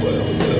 well, well.